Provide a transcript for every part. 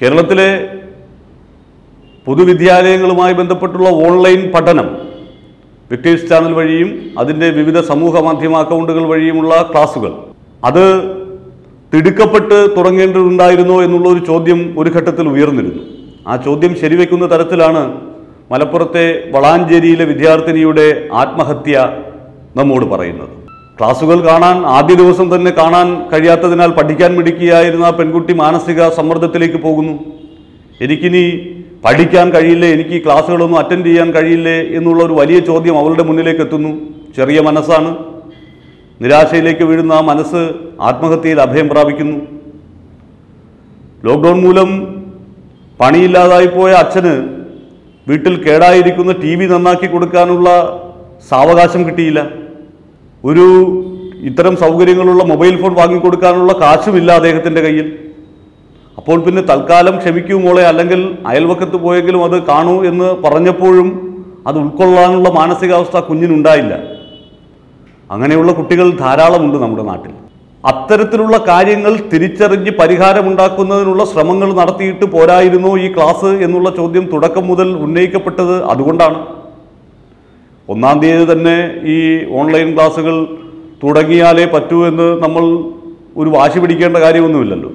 കേരളത്തിലെ പൊതുവിദ്യാലയങ്ങളുമായി ബന്ധപ്പെട്ടുള്ള ഓൺലൈൻ പഠനം വിക്ടേഴ്സ് ചാനൽ വഴിയും അതിന്റെ വിവിധ സമൂഹ മാധ്യമ അക്കൗണ്ടുകൾ വഴിയുമുള്ള ക്ലാസുകൾ. അത് തിടുക്കപ്പെട്ട് തുടങ്ങേണ്ടതുണ്ടായിരുന്നോ എന്നുള്ള ഒരു ചോദ്യം ഒരു ഘട്ടത്തിൽ ഉയർന്നിരുന്നു. ആ ചോദ്യം ശരിവെക്കുന്ന തരത്തിലാണ് മലപ്പുറത്തെ വളാഞ്ചേരിയിലെ വിദ്യാർത്ഥിനിയുടെ ആത്മഹത്യ നമ്മോട് പറയുന്നത്. ക്ലാസുകൾ കാണാൻ ആദ്യ ദിവസം തന്നെ കാണാൻ കഴിയാത്തതിനാൽ പഠിക്കാൻ മിടിക്കുകയായിരുന്ന ആ പെൺകുട്ടി മാനസിക സമ്മർദ്ദത്തിലേക്ക് പോകുന്നു. എനിക്കിനി പഠിക്കാൻ കഴിയില്ലേ? എനിക്ക് ക്ലാസ്സുകളൊന്നും അറ്റൻഡ് ചെയ്യാൻ കഴിയില്ലേ? എന്നുള്ള ഒരു വലിയ ചോദ്യം അവളുടെ മുന്നിലേക്ക് എത്തുന്നു. ചെറിയ മനസ്സാണ്. നിരാശയിലേക്ക് വീഴുന്ന ആ മനസ്സ് ആത്മഹത്യയിൽ അഭയം പ്രാപിക്കുന്നു. ലോക്ക്ഡൗൺ മൂലം പണിയില്ലാതായിപ്പോയ അച്ഛന് വീട്ടിൽ കേടായിരിക്കുന്ന ടി വി നന്നാക്കി കൊടുക്കാനുള്ള സാവകാശം കിട്ടിയില്ല. ഒരു ഇത്തരം സൗകര്യങ്ങളുള്ള മൊബൈൽ ഫോൺ വാങ്ങിക്കൊടുക്കാനുള്ള കാശുമില്ല അദ്ദേഹത്തിന്റെ കയ്യിൽ. അപ്പോൾ പിന്നെ തൽക്കാലം ക്ഷമിക്കൂ മോളെ അല്ലെങ്കിൽ അയൽവക്കത്ത് പോയെങ്കിലും അത് കാണൂ എന്ന് പറഞ്ഞപ്പോഴും അത് ഉൾക്കൊള്ളാനുള്ള മാനസികാവസ്ഥ കുഞ്ഞിനുണ്ടായില്ല. അങ്ങനെയുള്ള കുട്ടികൾ ധാരാളമുണ്ട് നമ്മുടെ നാട്ടിൽ. അത്തരത്തിലുള്ള കാര്യങ്ങൾ തിരിച്ചറിഞ്ഞ് പരിഹാരമുണ്ടാക്കുന്നതിനുള്ള ശ്രമങ്ങൾ നടത്തിയിട്ട് പോരായിരുന്നോ ഈ ക്ലാസ് എന്നുള്ള ചോദ്യം തുടക്കം മുതൽ ഉന്നയിക്കപ്പെട്ടത് അതുകൊണ്ടാണ്. ഒന്നാം തീയതി തന്നെ ഈ ഓൺലൈൻ ക്ലാസ്സുകൾ തുടങ്ങിയാലേ പറ്റൂ എന്ന് നമ്മൾ ഒരു വാശി പിടിക്കേണ്ട കാര്യമൊന്നുമില്ലല്ലോ.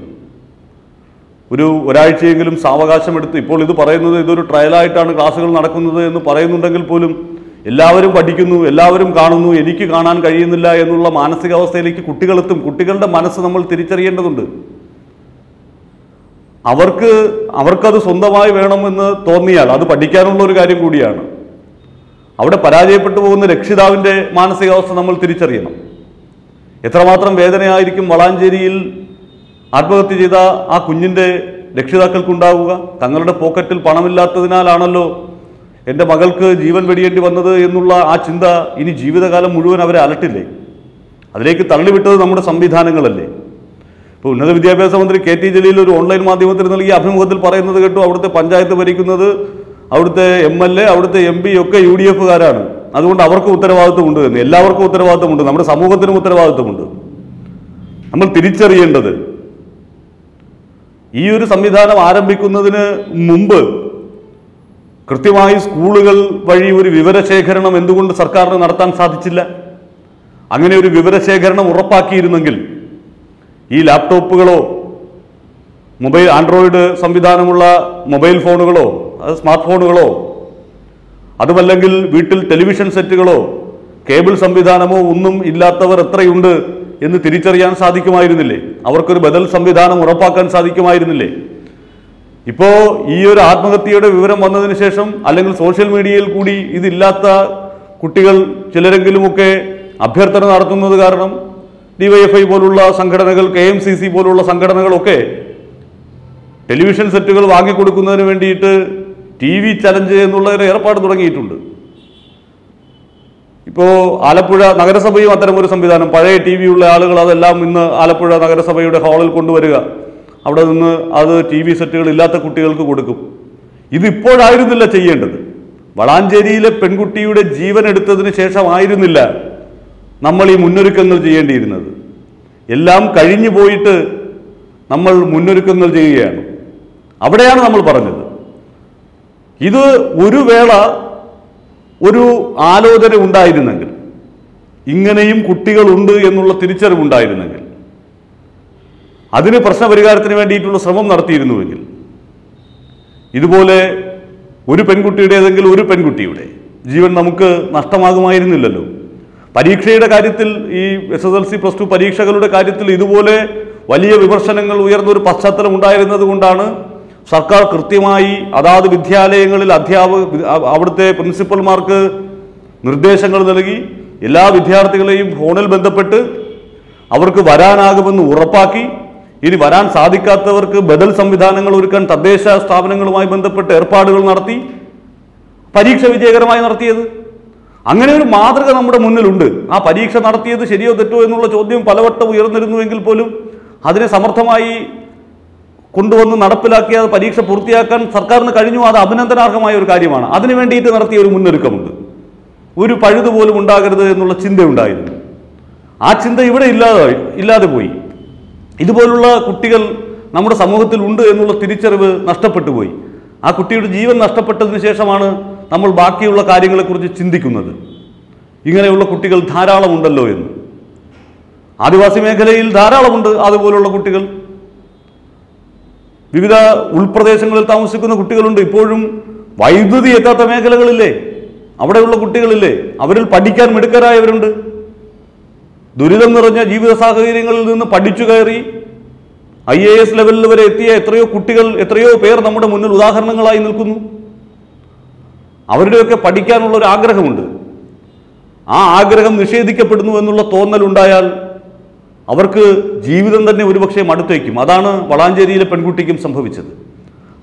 ഒരു ഒരാഴ്ചയെങ്കിലും സാവകാശം എടുത്ത് ഇപ്പോൾ ഇത് പറയുന്നത് ഇതൊരു ട്രയലായിട്ടാണ് ക്ലാസ്സുകൾ നടക്കുന്നത് എന്ന് പറയുന്നുണ്ടെങ്കിൽ പോലും എല്ലാവരും പഠിക്കുന്നു എല്ലാവരും കാണുന്നു എനിക്ക് കാണാൻ കഴിയുന്നില്ല എന്നുള്ള മാനസികാവസ്ഥയിലേക്ക് കുട്ടികളെത്തും. കുട്ടികളുടെ മനസ്സ് നമ്മൾ തിരിച്ചറിയേണ്ടതുണ്ട്. അവർക്ക് അവർക്കത് സ്വന്തമായി വേണമെന്ന് തോന്നിയാൽ അത് പഠിക്കാനുള്ള ഒരു കാര്യം കൂടിയാണ്. അവിടെ പരാജയപ്പെട്ടു പോകുന്ന രക്ഷിതാവിന്റെ മാനസികാവസ്ഥ നമ്മൾ തിരിച്ചറിയണം. എത്രമാത്രം വേദനയായിരിക്കും വളാഞ്ചേരിയിൽ ആത്മഹത്യ ചെയ്ത ആ കുഞ്ഞിന്റെ രക്ഷിതാക്കൾക്കുണ്ടാവുക? തങ്ങളുടെ പോക്കറ്റിൽ പണമില്ലാത്തതിനാലാണല്ലോ എന്റെ മകൾക്ക് ജീവൻ വെടിയേണ്ടി വന്നത് എന്നുള്ള ആ ചിന്ത ഇനി ജീവിതകാലം മുഴുവൻ അവരെ അലട്ടില്ലേ? അതിലേക്ക് തള്ളിവിട്ടത് നമ്മുടെ സംവിധാനങ്ങളല്ലേ? ഇപ്പോൾ ഉന്നത വിദ്യാഭ്യാസ മന്ത്രി കെ ടി ജലീൽ ഒരു ഓൺലൈൻ മാധ്യമത്തിൽ നൽകിയ അഭിമുഖത്തിൽ പറയുന്നത് കേട്ടു അവിടുത്തെ പഞ്ചായത്ത് ഭരിക്കുന്നത് അവിടുത്തെ എം എൽ എ അവിടുത്തെ എം പി ഒക്കെ യു ഡി എഫുകാരാണ് അതുകൊണ്ട് അവർക്ക് ഉത്തരവാദിത്വമുണ്ട് എന്ന്. എല്ലാവർക്കും ഉത്തരവാദിത്വമുണ്ട് നമ്മുടെ സമൂഹത്തിനും ഉത്തരവാദിത്വമുണ്ട് നമ്മൾ തിരിച്ചറിയേണ്ടത് ഈ ഒരു സംവിധാനം ആരംഭിക്കുന്നതിന് മുമ്പ് കൃത്യമായി സ്കൂളുകൾ വഴി ഒരു വിവരശേഖരണം എന്തുകൊണ്ട് സർക്കാരിന് നടത്താൻ സാധിച്ചില്ല? അങ്ങനെ ഒരു വിവരശേഖരണം ഉറപ്പാക്കിയിരുന്നെങ്കിൽ ഈ ലാപ്ടോപ്പുകളോ മൊബൈൽ ആൻഡ്രോയിഡ് സംവിധാനമുള്ള മൊബൈൽ ഫോണുകളോ അത് സ്മാർട്ട് ഫോണുകളോ അതുമല്ലെങ്കിൽ വീട്ടിൽ ടെലിവിഷൻ സെറ്റുകളോ കേബിൾ സംവിധാനമോ ഒന്നും ഇല്ലാത്തവർ എത്രയുണ്ട് എന്ന് തിരിച്ചറിയാൻ സാധിക്കുമായിരുന്നില്ലേ? അവർക്കൊരു ബദൽ സംവിധാനം ഉറപ്പാക്കാൻ സാധിക്കുമായിരുന്നില്ലേ? ഇപ്പോൾ ഈ ഒരു ആത്മഹത്യയുടെ വിവരം വന്നതിന് ശേഷം അല്ലെങ്കിൽ സോഷ്യൽ മീഡിയയിൽ കൂടി ഇതില്ലാത്ത കുട്ടികൾ ചിലരെങ്കിലുമൊക്കെ അഭ്യർത്ഥന നടത്തുന്നത് കാരണം ഡിവൈഎഫ്ഐ പോലുള്ള സംഘടനകൾ കെ എം സി സി പോലുള്ള സംഘടനകളൊക്കെ ടെലിവിഷൻ സെറ്റുകൾ വാങ്ങിക്കൊടുക്കുന്നതിന് വേണ്ടിയിട്ട് ടി വി ചലഞ്ച് എന്നുള്ള ഒരു ഏർപ്പാട് തുടങ്ങിയിട്ടുണ്ട്. ഇപ്പോൾ ആലപ്പുഴ നഗരസഭയും അത്തരം ഒരു സംവിധാനം പഴയ ടി വി ഉള്ള ആളുകൾ അതെല്ലാം ഇന്ന് ആലപ്പുഴ നഗരസഭയുടെ ഹാളിൽ കൊണ്ടുവരിക. അവിടെ നിന്ന് അത് ടി വി സെറ്റുകൾ ഇല്ലാത്ത കുട്ടികൾക്ക് കൊടുക്കും. ഇതിപ്പോഴായിരുന്നില്ല ചെയ്യേണ്ടത്. വളാഞ്ചേരിയിലെ പെൺകുട്ടിയുടെ ജീവൻ എടുത്തതിന് ശേഷമായിരുന്നില്ല നമ്മൾ ഈ മുന്നൊരുക്കങ്ങൾ ചെയ്യേണ്ടിയിരുന്നത്. എല്ലാം കഴിഞ്ഞു പോയിട്ട് നമ്മൾ മുന്നൊരുക്കങ്ങൾ ചെയ്യുകയാണ്. അവിടെയാണ് നമ്മൾ പറഞ്ഞത്. ഇത് ഒരു വേള ഒരു ആലോചന ഉണ്ടായിരുന്നെങ്കിൽ ഇങ്ങനെയും കുട്ടികളുണ്ട് എന്നുള്ള തിരിച്ചറിവുണ്ടായിരുന്നെങ്കിൽ അതിന് പ്രശ്നപരിഹാരത്തിന് വേണ്ടിയിട്ടുള്ള ശ്രമം നടത്തിയിരുന്നുവെങ്കിൽ ഇതുപോലെ ഒരു പെൺകുട്ടിയുടേതെങ്കിൽ ഒരു പെൺകുട്ടിയുടെ ജീവൻ നമുക്ക് നഷ്ടമാകുമായിരുന്നില്ലല്ലോ. പരീക്ഷയുടെ കാര്യത്തിൽ ഈ S S L C plus two പരീക്ഷകളുടെ കാര്യത്തിൽ ഇതുപോലെ വലിയ വിമർശനങ്ങൾ ഉയർന്ന ഒരു പശ്ചാത്തലം ഉണ്ടായിരുന്നത് കൊണ്ടാണ് സർക്കാർ കൃത്യമായി അതാത് വിദ്യാലയങ്ങളിൽ അധ്യാപക അവിടുത്തെ പ്രിൻസിപ്പൽമാർക്ക് നിർദ്ദേശങ്ങൾ നൽകി. എല്ലാ വിദ്യാർത്ഥികളെയും ഫോണിൽ ബന്ധപ്പെട്ട് അവർക്ക് വരാനാകുമെന്ന് ഉറപ്പാക്കി. ഇനി വരാൻ സാധിക്കാത്തവർക്ക് ബദൽ സംവിധാനങ്ങൾ ഒരുക്കാൻ തദ്ദേശ സ്ഥാപനങ്ങളുമായി ബന്ധപ്പെട്ട് ഏർപ്പാടുകൾ നടത്തി. പരീക്ഷ വിജയകരമായി നടത്തിയത്. അങ്ങനെ ഒരു മാതൃക നമ്മുടെ മുന്നിലുണ്ട്. ആ പരീക്ഷ നടത്തിയത് ശരിയോ തെറ്റോ എന്നുള്ള ചോദ്യം പലവട്ടം ഉയർന്നിരുന്നുവെങ്കിൽ പോലും അതിനെ സമർത്ഥമായി കൊണ്ടുവന്ന് നടപ്പിലാക്കി അത് പരീക്ഷ പൂർത്തിയാക്കാൻ സർക്കാരിന് കഴിഞ്ഞു അത് അഭിനന്ദനാർഹമായ ഒരു കാര്യമാണ്. അതിനു വേണ്ടിയിട്ട് നടത്തിയ ഒരു മുന്നൊരുക്കമുണ്ട്. ഒരു പഴുത് പോലും ഉണ്ടാകരുത് എന്നുള്ള ചിന്തയുണ്ടായിരുന്നു. ആ ചിന്ത ഇവിടെ ഇല്ലാതെ ഇല്ലാതെ പോയി. ഇതുപോലുള്ള കുട്ടികൾ നമ്മുടെ സമൂഹത്തിൽ ഉണ്ട് എന്നുള്ള തിരിച്ചറിവ് നഷ്ടപ്പെട്ടു പോയി. ആ കുട്ടിയുടെ ജീവൻ നഷ്ടപ്പെട്ടതിന് ശേഷമാണ് നമ്മൾ ബാക്കിയുള്ള കാര്യങ്ങളെക്കുറിച്ച് ചിന്തിക്കുന്നത്. ഇങ്ങനെയുള്ള കുട്ടികൾ ധാരാളമുണ്ടല്ലോ എന്ന്. ആദിവാസി മേഖലയിൽ ധാരാളമുണ്ട് അതുപോലുള്ള കുട്ടികൾ. വിവിധ ഉൾപ്രദേശങ്ങളിൽ താമസിക്കുന്ന കുട്ടികളുണ്ട്. ഇപ്പോഴും വൈദ്യുതി എത്താത്ത മേഖലകളില്ലേ? അവിടെയുള്ള കുട്ടികളില്ലേ? അവരിൽ പഠിക്കാൻ മിടുക്കരായവരുണ്ട്. ദുരിതം നിറഞ്ഞ ജീവിത സാഹചര്യങ്ങളിൽ നിന്ന് പഠിച്ചു കയറി ഐ എ എസ് ലെവലിൽ വരെ എത്തിയ എത്രയോ കുട്ടികൾ എത്രയോ പേർ നമ്മുടെ മുന്നിൽ ഉദാഹരണങ്ങളായി നിൽക്കുന്നു. അവരുടെയൊക്കെ പഠിക്കാനുള്ള ഒരു ആഗ്രഹമുണ്ട്. ആ ആഗ്രഹം നിഷേധിക്കപ്പെടുന്നു എന്നുള്ള തോന്നലുണ്ടായാൽ അവർക്ക് ജീവിതം തന്നെ ഒരുപക്ഷെ മടുത്തേക്കും. അതാണ് വളാഞ്ചേരിയിലെ പെൺകുട്ടിക്കും സംഭവിച്ചത്.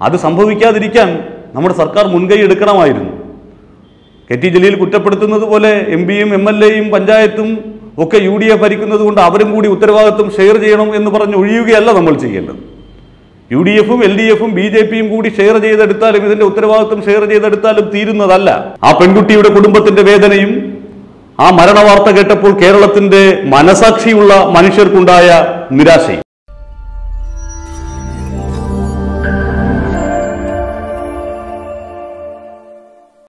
അത് സംഭവിക്കാതിരിക്കാൻ നമ്മുടെ സർക്കാർ മുൻകൈ എടുക്കണമായിരുന്നു. കെ ടി ജലീൽ കുറ്റപ്പെടുത്തുന്നത് പോലെ എം പിയും എം എൽ എയും പഞ്ചായത്തും ഒക്കെ യു ഡി എഫ് ഭരിക്കുന്നത് കൊണ്ട് അവരും കൂടി ഉത്തരവാദിത്വം ഷെയർ ചെയ്യണം എന്ന് പറഞ്ഞ് ഒഴിയുകയല്ല നമ്മൾ ചെയ്യേണ്ടത്. യു ഡി എഫും എൽ ഡി എഫും ബി ജെ പിയും കൂടി ഷെയർ ചെയ്തെടുത്താലും ഇതിന്റെ ഉത്തരവാദിത്വം ഷെയർ ചെയ്തെടുത്താലും തീരുന്നതല്ല. ആ പെൺകുട്ടിയുടെ കുടുംബത്തിന്റെ വേദനയും ആ മരണവാർത്ത കേട്ടപ്പോൾ കേരളത്തിന്റെ മനസാക്ഷിയുള്ള മനുഷ്യർക്കുണ്ടായ നിരാശയും.